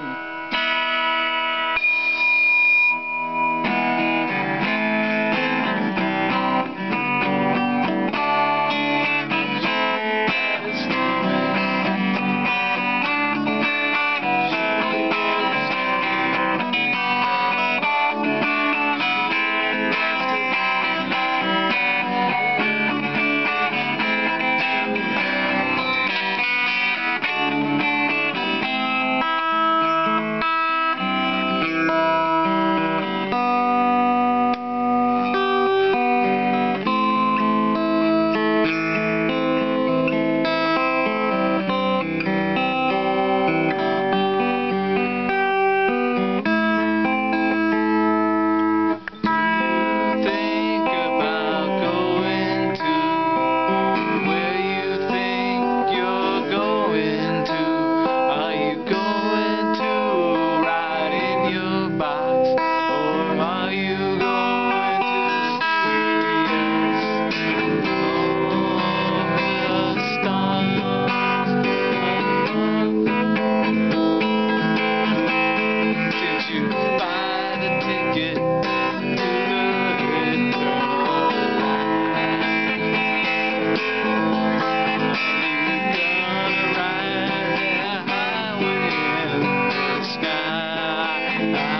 Jackson. Yeah.